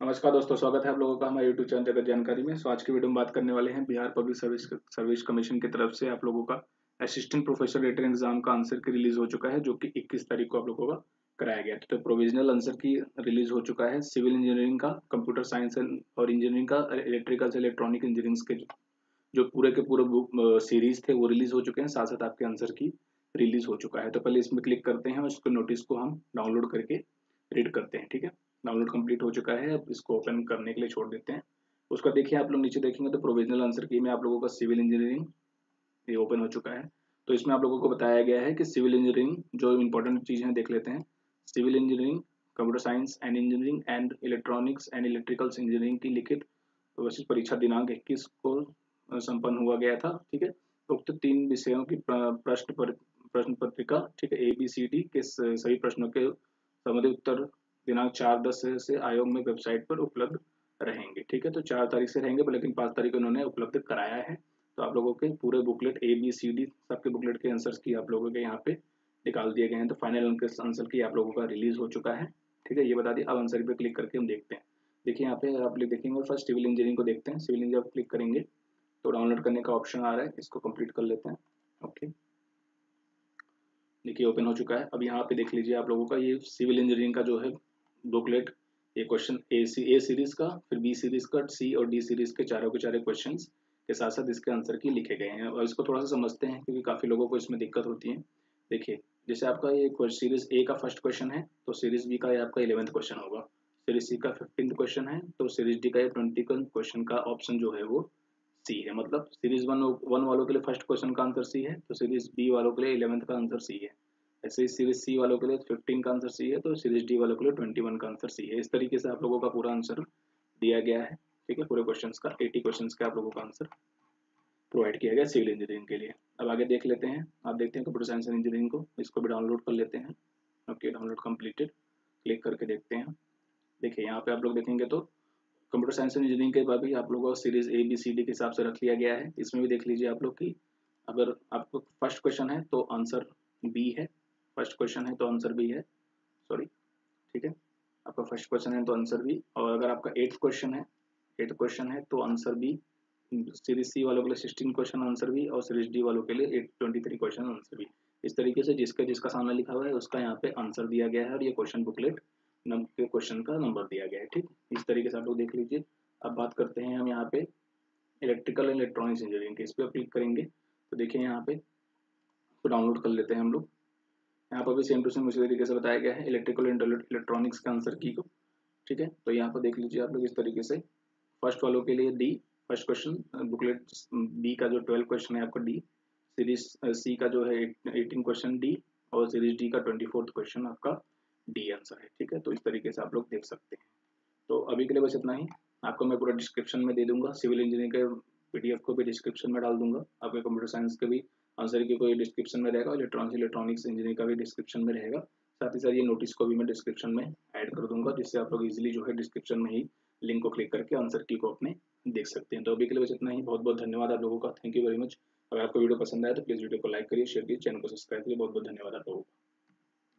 नमस्कार दोस्तों, स्वागत है आप लोगों का हमारे यूट्यूब चैनल जगत जानकारी में। सो आज की वीडियो में बात करने वाले हैं Bihar public service service commission की तरफ़ से आप लोगों का। असिस्टेंट प्रोफेसर रेटर एग्ज़ाम का आंसर की रिलीज़ हो चुका है, जो कि 21 तारीख को आप लोगों का कराया गया। तो प्रोविजनल आंसर की रिलीज़ हो चुका है सिविल इंजीनियरिंग का कंप्यूटर साइंस और इंजीनियरिंग का इलेक्ट्रिकल से इलेक्ट्रॉनिक इंजीनियरिंग के जो पूरे के पूरे बुक सीरीज़ थे, वो रिलीज़ हो चुके हैं। साथ साथ आपके आंसर की रिलीज़ हो चुका है। तो पहले इसमें क्लिक करते हैं और उसके नोटिस को हम डाउनलोड करके रीड करते हैं, ठीक है? डाउनलोड कंप्लीट हो चुका है, अब इसको ओपन करने के लिए छोड़ देते हैं। उसका देखिए, आप लोग नीचे देखेंगे तो प्रोविजनल आंसर की में आप लोगों का सिविल इंजीनियरिंग ये ओपन हो चुका है। तो इसमें आप लोगों को बताया गया है कि सिविल इंजीनियरिंग जो इंपॉर्टेंट चीज़ है, देख लेते हैं। Civil engineering computer science and engineering and electronics and electricals engineering की लिखित वैसे परीक्षा दिनांक इक्कीस को संपन्न हुआ गया था, ठीक है? उक्त तीन विषयों की प्रश्न पर, प्रश्न पत्रिका, ठीक है? ए बी सी डी के सभी प्रश्नों के संबंधित उत्तर दिनांक चार दस से आयोग में वेबसाइट पर उपलब्ध रहेंगे। ठीक है तो चार तारीख से रहेंगे, लेकिन पाँच तारीख उन्होंने उपलब्ध कराया है। तो आप लोगों के पूरे booklet A B C D सबके बुकलेट के आंसर्स की आप लोगों के यहाँ पे निकाल दिए गए हैं। तो फाइनल आंसर की आप लोगों का रिलीज़ हो चुका है। ठीक है, ये बता दिए अब आंसर पे क्लिक करके हम देखते हैं। देखिए, यहाँ पे आप लोग देखेंगे फ़र्स्ट सिविल इंजीनियरिंग को देखते हैं। सिविल इंजीनियर क्लिक करेंगे तो डाउनलोड करने का ऑप्शन आ रहा है, इसको कंप्लीट कर लेते हैं। ओके देखिए ओपन हो चुका है। अब यहाँ पे देख लीजिए आप लोगों का, ये सिविल इंजीनियरिंग का जो है बुकलेट ये क्वेश्चन ए सी ए सीरीज़ का, फिर बी सीरीज़ का सी और डी सीरीज़ के चारों के चारों क्वेश्चन के साथ साथ इसके आंसर की लिखे गए हैं। और इसको थोड़ा सा समझते हैं, क्योंकि काफ़ी लोगों को इसमें दिक्कत होती है। देखिए, जैसे आपका ये सीरीज़ ए का फ़र्स्ट क्वेश्चन है तो सीरीज़ बी का ये आपका इलेवंथ क्वेश्चन होगा। सीरीज़ सी का फिफ्टींथ क्वेश्चन है तो सीरीज़ डी का ये ट्वेंटी क्वेश्चन का ऑप्शन जो है वो सी है। मतलब सीरीज़ वन वन वालों के लिए फ़र्स्ट क्वेश्चन का आंसर सी है तो सीरीज़ बी वालों के लिए इलेवंथ का आंसर सी है। ऐसे ही सीरीज़ सी वालों के लिए फिफ्टीन का आंसर सी है तो सीरीज़ डी वालों के लिए ट्वेंटी वन का आंसर सी है। इस तरीके से आप लोगों का पूरा आंसर दिया गया है, ठीक है? पूरे क्वेश्चन का एटी क्वेश्चन का आप लोगों का आंसर प्रोवाइड किया गया सिविल इंजीनियरिंग के लिए। अब आगे देख लेते हैं। आप देखते हैं कंप्यूटर साइंस एंड इंजीनियरिंग को। इसको भी डाउनलोड कर लेते हैं। ओके डाउनलोड कम्प्लीटेड क्लिक करके देखते हैं। देखिए, यहाँ पे आप लोग देखेंगे तो कंप्यूटर साइंस एंड इंजीनियरिंग के बाद भी आप लोगों को series A B C D के हिसाब से रख लिया गया है। इसमें भी देख लीजिए आप लोग की अगर आपको फ़र्स्ट क्वेश्चन है तो आंसर बी है। फ़र्स्ट क्वेश्चन है तो आंसर भी है. सॉरी ठीक है? आपका फ़र्स्ट क्वेश्चन है तो आंसर भी और अगर आपका एट्थ क्वेश्चन है एट्थ क्वेश्चन है तो आंसर भी सीरीज़ सी वालों के लिए सिक्सटीन क्वेश्चन आंसर भी और सीरीज़ डी वालों के लिए eight twenty three question answer भी इस तरीके से जिसका जिसका सामने लिखा हुआ है, उसका यहाँ पे आंसर दिया गया है और ये क्वेश्चन बुकलेट के क्वेश्चन का नंबर दिया गया है. ठीक? इस तरीके से आप लोग देख लीजिए. अब बात करते हैं हम यहाँ पे इलेक्ट्रिकल एंड इलेक्ट्रॉनिक्स इंजीनियरिंग के. इस पर क्लिक करेंगे तो देखिए यहाँ पे तो डाउनलोड कर लेते हैं हम लोग. यहाँ पर भी सेम टू सेम उसी तरीके से बताया गया है इलेक्ट्रिकल एंड इलेक्ट्रॉनिक्स का आंसर की को। ठीक है? तो यहाँ पर देख लीजिए आप लोग इस तरीके से। फ़र्स्ट वालों के लिए D first question booklet B का जो ट्वेल्व क्वेश्चन है आपका डी सीरीज़ सी का जो है एटीन क्वेश्चन डी और सीरीज़ डी का ट्वेंटी फोर्थ क्वेश्चन आपका डी आंसर है। ठीक है? तो इस तरीके से आप लोग देख सकते हैं। तो अभी के लिए बस इतना ही। आपको मैं पूरा डिस्क्रिप्शन में दे दूँगा। सिविल इंजीनियरिंग के पीडीएफ को भी डिस्क्रिप्शन में डाल दूँगा। आपके कंप्यूटर साइंस के भी आंसर की कोई डिस्क्रिप्शन में रहेगा इलेक्ट्रॉनिक्स इलेक्ट्रॉनिक्स इंजीनियरिंग का भी डिस्क्रिप्शन में रहेगा। साथ ही साथ ये नोटिस को भी मैं डिस्क्रिप्शन में ऐड कर दूँगा, जिससे आप लोग इजिली जो है डिस्क्रिप्शन में ही लिंक को क्लिक करके आंसर की को अपने देख सकते हैं। तो अभी के लिए बस इतना ही। बहुत बहुत धन्यवाद आप लोगों का। थैंक यू वेरी मच अगर आपको वीडियो पसंद आया तो प्लीज़ वीडियो को लाइक करिए शेयर करिए चैनल को सब्सक्राइब करिए। बहुत बहुत धन्यवाद आप लोगों का।